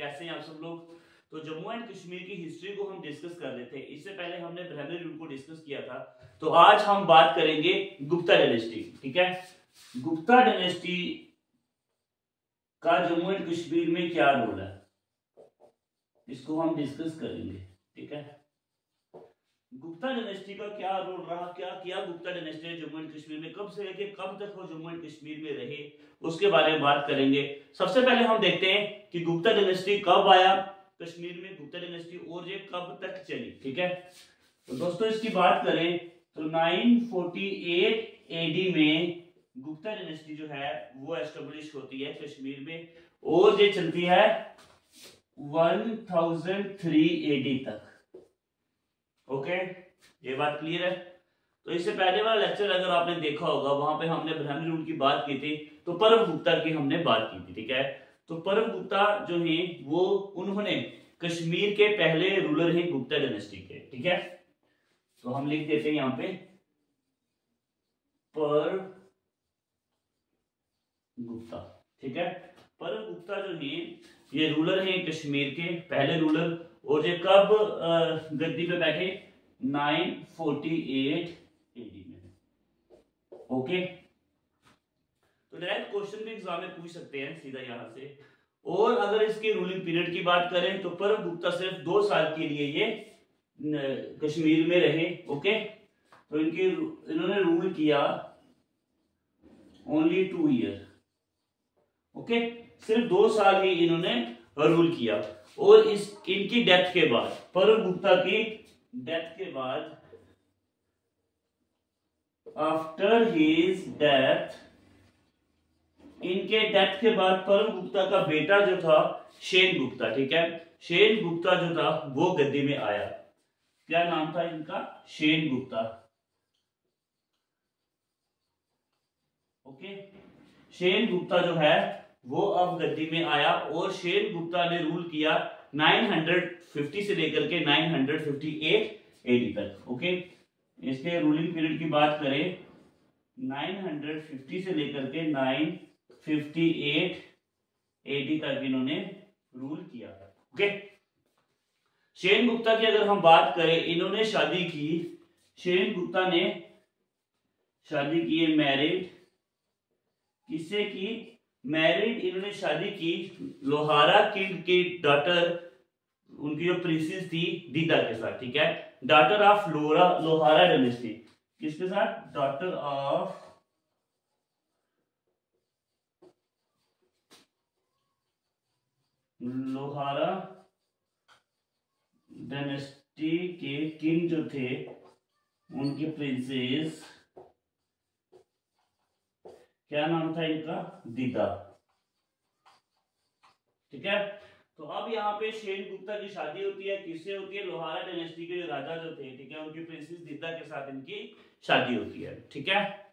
कैसे हैं आप सब लोग? तो जम्मू एंड कश्मीर की हिस्ट्री को हम डिस्कस कर रहे थे इससे पहले हमने ब्रह्मी रूल को डिस्कस किया था। तो आज हम बात करेंगे गुप्ता डायनेस्टी ठीक है? गुप्ता डायनेस्टी का जम्मू एंड कश्मीर में क्या रोल है? इसको हम डिस्कस करेंगे, ठीक है? गुप्ता डायनेस्टी का क्या रोल रहा, क्या किया गुप्ता डायनेस्टी ने जम्मू एंड कश्मीर में? कब से लेके कब तक वो जम्मू एंड कश्मीर में रहे? उसके बारे में बात करेंगे। सबसे पहले हम देखते हैं कि गुप्ता डायनेस्टी कब आया, कश्मीर में गुप्ता डायनेस्टी और ये कब तक चली, ठीक है? तो दोस्तों, इसकी बात करें तो 948 एडी में गुप्ता डायनेस्टी जो है, वो एस्टेब्लिश होती है कश्मीर में और ये चलती है 1003 एडी तक। ओके ये बात क्लियर है? तो इससे पहले वाला लेक्चर अगर आपने देखा होगा, वहाँ पे हमने ब्राह्मणी रूल की बात की थी तो परम गुप्ता की हमने बात की थी, ठीक है? तो परम गुप्ता जो है, वो उन्होंने कश्मीर के पहले रूलर हैं गुप्ता डायनेस्टी के, ठीक है? तो हम लिख देते हैं यहाँ पे, पर गुप्ता, ठीक है? पर गुप्ता जो है, ये रूलर हैं कश्मीर के, पहले रूलर और ये कब गद्दी पे बैठे? 948 एडी में ओके? तो डायरेक्ट क्वेश्चन भी एग्ज़ाम में पूछ सकते हैं, सीधा यहाँ से। और अगर इसके रूलिंग पीरियड की बात करें तो परम गुप्ता सिर्फ़ दो साल के लिए ये कश्मीर में रहे, ओके? तो इनके इन्होंने रूल किया ओनली टू ईयर ओके? सिर्फ़ दो साल ही इन्होंने रूल किया। और इस, इनकी डेथ के बाद परम गुप्ता की डेथ के बाद आफ्टर हिज डेथ इनके डेथ के बाद परम गुप्ता का बेटा जो था, शेन गुप्ता, ठीक है? शेन गुप्ता जो था, वो गद्दी में आया। क्या नाम था इनका? शेन गुप्ता। ओके? शेन गुप्ता जो है वो अब गद्दी में आया और शेन गुप्ता ने रूल किया 950 से लेकर के 958 एडी तक ओके इसके रूलिंग पीरियड की बात करें 950 से लेकर के 958 एडी तक इन्होंने रूल किया ओके शेन गुप्ता की अगर हम बात करें, इन्होंने शादी की शेन गुप्ता ने शादी की है मैरिड किससे की? मैरिड, इन्होंने शादी की। लोहारा किंग की डॉटर उनकी जो प्रिंसेस थी, दीदा के साथ, ठीक है? Daughter of Lora Lohara dynasty किसके साथ? डॉटर ऑफ़ लोहारा डायनेस्टी के किंग जो थे, उनकी प्रिंसेस क्या नाम था इनका? दीदा। ठीक है? तो अब यहाँ पे शेन गुप्ता की शादी होती है। किससे होती है? लोहारा डायनेस्टी के राजा जो थे, ठीक है? उनकी प्रिंसेस दीदा के साथ इनकी शादी होती है। ठीक है?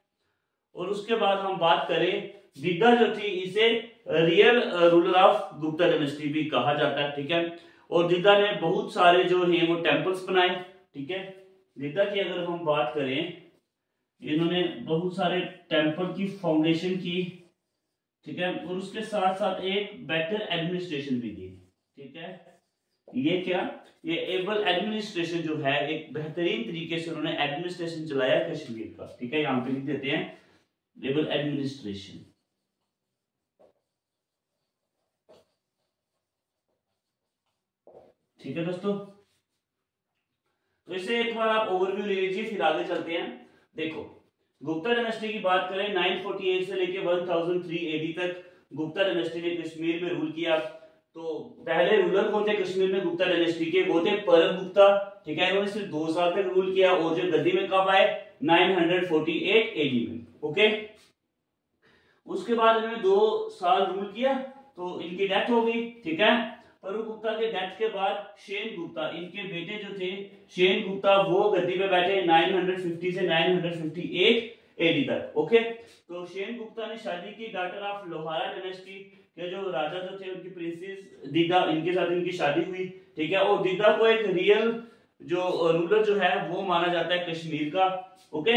और उसके बाद हम बात करें, दीदा जो थी, इसे real ruler of Gupta dynasty भी कहा जाता है। ठीक है? और दीदा ने बहुत सारे जो है, वो टेम्पल्स बनाए। ठीक है? दीदा की अगर हम बात करें इन्होंने बहुत सारे टेंपल की फाउंडेशन की, ठीक है? और उसके साथ साथ एक बेटर एडमिनिस्ट्रेशन भी दी, ठीक है? ये क्या? ये एबल एडमिनिस्ट्रेशन जो है, एक बेहतरीन तरीके से उन्होंने एडमिनिस्ट्रेशन चलाया कश्मीर का, ठीक है? यहाँ पे लिख देते हैं एबल एडमिनिस्ट्रेशन ठीक है दोस्तों? तो इसे एक बार आप ओवरव्यू ले लीजिए, फिर आगे चलते हैं। देखो, गुप्ता डायनेस्टी की बात करें 948 से लेके 1003 एडी तक गुप्ता डायनेस्टी ने कश्मीर में रूल किया। तो पहले रूलर कौन थे कश्मीर में? गुप्ता डायनेस्टी के वो थे परम गुप्ता, ठीक है? इन्होंने सिर्फ़ दो साल तक रूल किया और जो गद्दी में कब आए? 948 एडी में, ओके? उसके बाद इन्होंने दो साल रूल किया तो इनकी डेथ हो गई, ठीक है? परु गुप्ता के डेथ के बाद शेन गुप्ता, इनके बेटे जो थे, शेन गुप्ता वो गद्दी पे बैठे 950 से 958 एडी तक ओके तो शेन गुप्ता ने शादी की डॉटर ऑफ़ लोहारा डायनेस्टी के जो राजा जो थे, उनकी प्रिंसेस दीदा, इनके साथ इनकी शादी हुई, ठीक है? और दीदा को एक रियल जो रूलर जो है, वो माना जाता है कश्मीर का ओके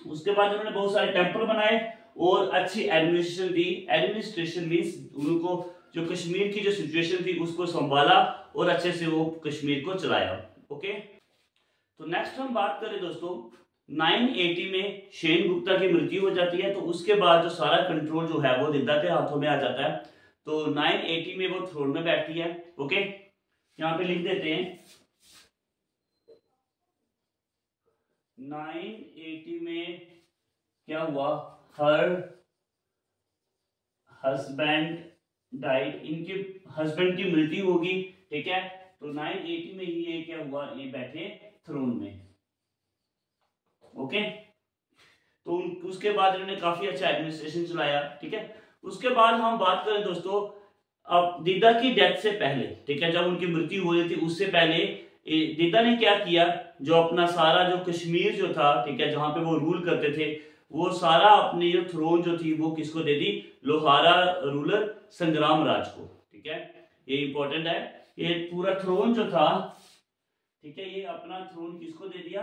उसके बाद उन्होंने बहुत सारे टेंपल बनाए और अच्छी एडमिनिस्ट्रेशन दी। एडमिनिस्ट्रेशन मीन्स उनको जो कश्मीर की जो सिचुएशन थी, उसको संभाला और अच्छे से वो कश्मीर को चलाया। ओके तो नेक्स्ट हम बात करें दोस्तों 980 में शेन गुप्ता की मृत्यु हो जाती है तो उसके बाद जो सारा कंट्रोल जो है, वो दिद्दा के हाथों में आ जाता है। तो 980 में वो थ्रोन में बैठती है। ओके यहाँ पे लिख देते हैं। 980 में क्या हुआ? हर हस्बैंड डाइड इनके हस्बैंड की मृत्यु होगी, ठीक है? तो 980 में ही ये क्या हुआ? ये बैठे थ्रोन में। ओके तो उसके बाद इन्होंने काफ़ी अच्छा एडमिनिस्ट्रेशन चलाया, ठीक है? उसके बाद हम बात करें दोस्तों, अब दीदा की डेथ से पहले, ठीक है? जब उनकी मृत्यु हो रही थी, उससे पहले दीदा ने क्या किया? जो अपना सारा जो कश्मीर जो था, ठीक है? जहाँ पे वो रूल करते थे वो सारा अपनी जो थ्रोन जो थी, वो किसको दे दी? लोहारा रूलर संग्राम राज को। ठीक है? ये इंपॉर्टेंट है। ये पूरा थ्रोन जो था, ठीक है, ये अपना थ्रोन किसको दे दिया?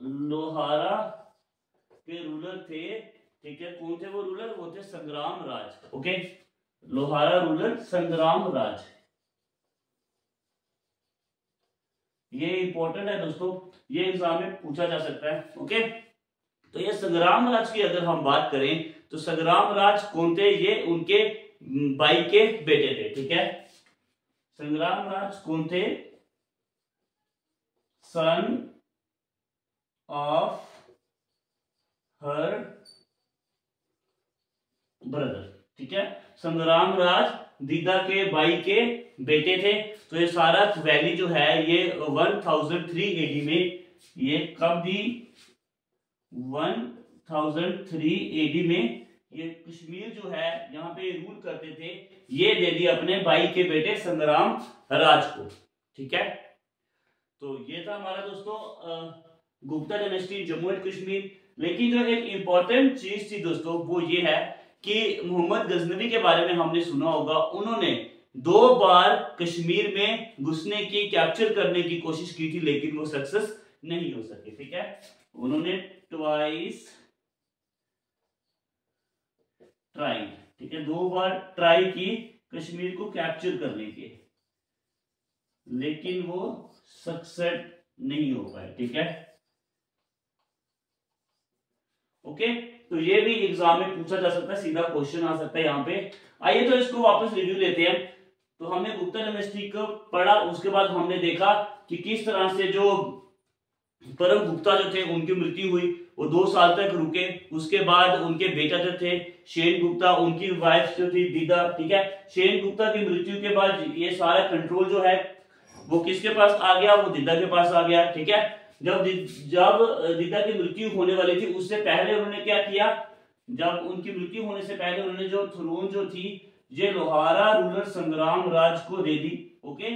लोहारा के रूलर थे। ठीक है? कौन थे वो रूलर वो थे संग्राम राज। ओके लोहारा रूलर संग्राम राज। ये इंपॉर्टेंट है दोस्तों, ये एग्ज़ाम में पूछा जा सकता है ओके तो ये संग्राम राज की अगर हम बात करें तो संग्राम राज कौन थे? ये उनके भाई के बेटे थे, ठीक है? संग्राम राज कौन थे? सन ऑफ़ हर ब्रदर ठीक है? संग्राम राज दीदा के भाई के बेटे थे। तो ये सारा वैली जो है, ये 1003 एडी में, ये कब दी? 1003 एडी में। ये कश्मीर जो है, यहाँ पे रूल करते थे, ये दे दी अपने भाई के बेटे संग्राम राज को। ठीक है? तो ये था हमारा दोस्तों गुप्ता डायनेस्टी जम्मू एंड कश्मीर। लेकिन जो एक इंपॉर्टेंट चीज़ थी दोस्तों, वो ये है कि मोहम्मद गजनवी के बारे में हमने सुना होगा। उन्होंने दो बार कश्मीर में घुसने की कैप्चर करने की कोशिश की थी, लेकिन वो सक्सेस नहीं हो सके, ठीक है? उन्होंने ट्वाइस ट्राई ठीक है? दो बार ट्राई की कश्मीर को कैप्चर करने के, लेकिन वो सक्सेस नहीं हो पाए, ठीक है? ओके तो ये भी एग्ज़ाम में पूछा जा सकता है, सीधा क्वेश्चन आ सकता है यहाँ पे। आइए तो इसको वापस रिव्यू लेते हैं। तो हमने गुप्ता डायनेस्टी को पढ़ा, उसके बाद हमने देखा कि किस तरह से जो परम गुप्ता जो थे, उनकी मृत्यु हुई, वो दो साल तक रुके। उसके बाद उनके बेटा जो थे, शेन गुप्ता, उनकी वाइफ जो थी, दीदा, ठीक है? शेन गुप्ता की मृत्यु के बाद ये सारा कंट्रोल जो है, वो किसके पास आ गया? वो दीदा के पास आ गया, ठीक है? जब जब दीदा की मृत्यु होने वाली थी, उससे पहले उन्होंने क्या किया? जब उनकी मृत्यु होने से पहले उन्होंने जो थ्रोन जो थी, ये लोहारा रूलर संग्राम राज को दे दी, ओके?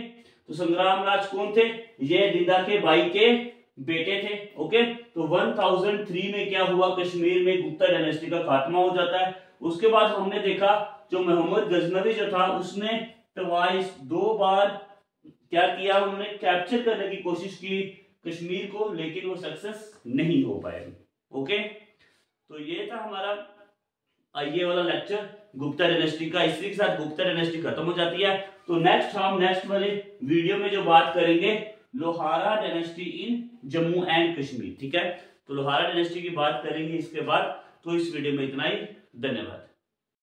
तो संग्राम राज कौन थे? ये दीदा के भाई के बेटे थे, ओके? तो 1003 में क्या हुआ? कश्मीर में गुप्ता डायनेस्टी का खात्मा हो जाता है। उसके बाद हमने देखा, जो मोहम्मद गजनवी जो था, उसने ट्वाइस दो बार क्या किया? उन्होंने कैप्चर करने की कोशिश की। कश्मीर को, लेकिन वो सक्सेस नहीं हो पाए। ओके तो ये था हमारा ये वाला लेक्चर गुप्ता डायनेस्टी का। इसी के साथ गुप्ता डायनेस्टी खत्म हो जाती है। तो नेक्स्ट हम नेक्स्ट वाले वीडियो में जो बात करेंगे, Lohara dynasty in Jammu and Kashmir, ठीक है? तो लोहारा डायनेस्टी की बात करेंगे इसके बाद। तो इस वीडियो में इतना ही। धन्यवाद।